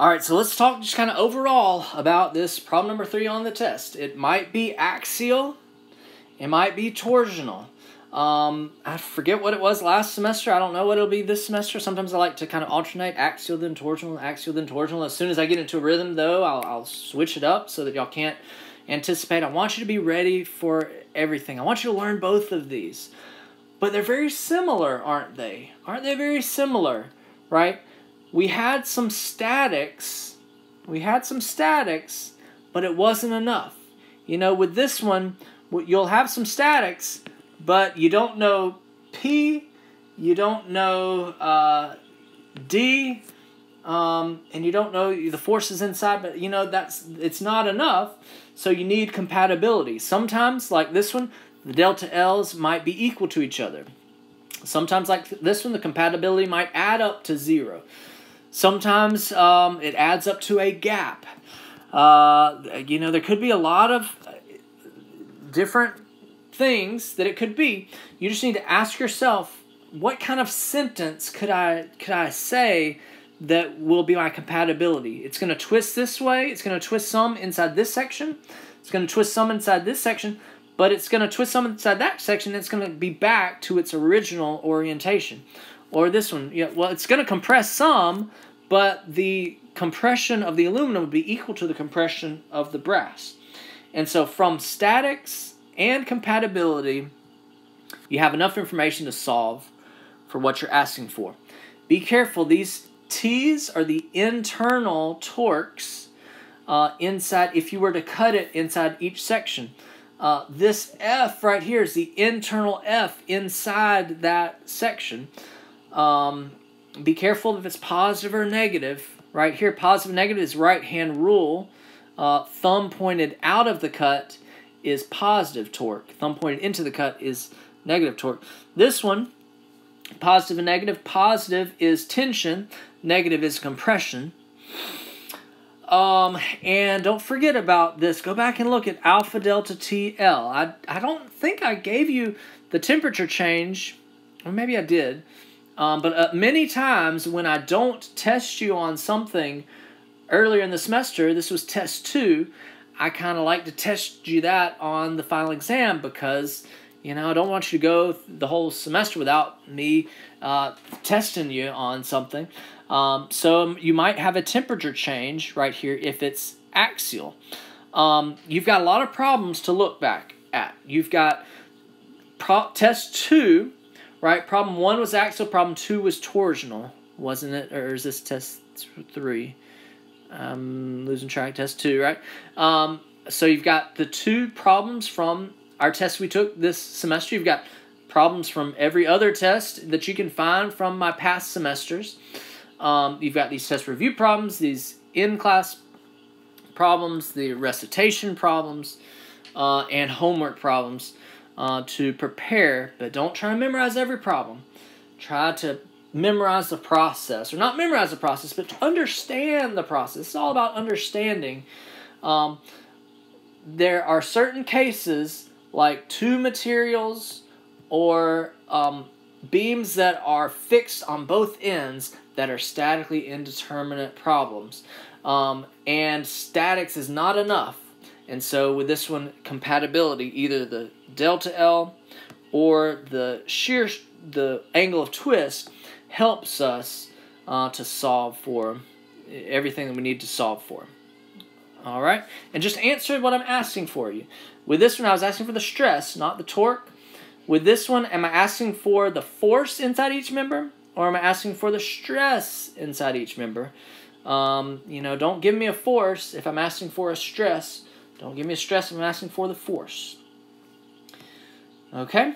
All right, so let's talk just kind of overall about this problem number three on the test. It might be axial, it might be torsional. Um, I forget what it was last semester. I don't know what it'll be this semester. Sometimes I like to kind of alternate axial then torsional, axial then torsional. As soon as I get into a rhythm, though, I'll, I'll switch it up so that y'all can't anticipate. I want you to be ready for everything. I want you to learn both of these. But they're very similar, aren't they? Aren't they very similar, right? We had some statics. We had some statics, but it wasn't enough. You know, with this one, you'll have some statics, but you don't know P, you don't know uh, D, um, and you don't know the forces inside, but you know that's it's not enough. So you need compatibility. Sometimes, like this one, the delta L's might be equal to each other. Sometimes, like this one, the compatibility might add up to zero. Sometimes um, it adds up to a gap. Uh, you know, there could be a lot of different things that it could be. You just need to ask yourself, what kind of sentence could I could I say that will be my compatibility? It's going to twist this way. It's going to twist some inside this section. It's going to twist some inside this section, but it's going to twist some inside that section. it's going to be back to its original orientation. Or this one, yeah. Well, it's going to compress some, but the compression of the aluminum would be equal to the compression of the brass. And so from statics and compatibility, you have enough information to solve for what you're asking for. Be careful, these T's are the internal torques uh, inside, if you were to cut it inside each section. Uh, this F right here is the internal F inside that section. Um, be careful if it's positive or negative. Right here, positive negative is right hand rule. Uh, thumb pointed out of the cut is positive torque. Thumb pointed into the cut is negative torque. This one, positive and negative. Positive is tension, negative is compression. Um, and don't forget about this. Go back and look at alpha delta TL. I, I don't think I gave you the temperature change, or maybe I did. Um, but uh, many times when I don't test you on something earlier in the semester, this was test two, I kind of like to test you that on the final exam because, you know, I don't want you to go the whole semester without me uh, testing you on something. Um, so you might have a temperature change right here if it's axial. Um, you've got a lot of problems to look back at. You've got pro- test two, right? Problem one was axial, problem two was torsional, wasn't it? Or is this test three? I'm losing track. Test two, right? Um, so you've got the two problems from our test we took this semester. You've got problems from every other test that you can find from my past semesters. Um, you've got these test review problems, these in-class problems, the recitation problems, uh, and homework problems uh, to prepare. But don't try to memorize every problem. Try to memorize the process, or not memorize the process, but to understand the process. It's all about understanding. Um, there are certain cases like two materials or um, beams that are fixed on both ends that are statically indeterminate problems. Um, and statics is not enough. And so with this one, compatibility, either the delta L or the shear, the angle of twist helps us uh, to solve for everything that we need to solve for. All right? And just answer what I'm asking for you. With this one, I was asking for the stress, not the torque. With this one, am I asking for the force inside each member? Or am I asking for the stress inside each member? Um, you know, don't give me a force if I'm asking for a stress. Don't give me a stress I'm asking for the force. Okay?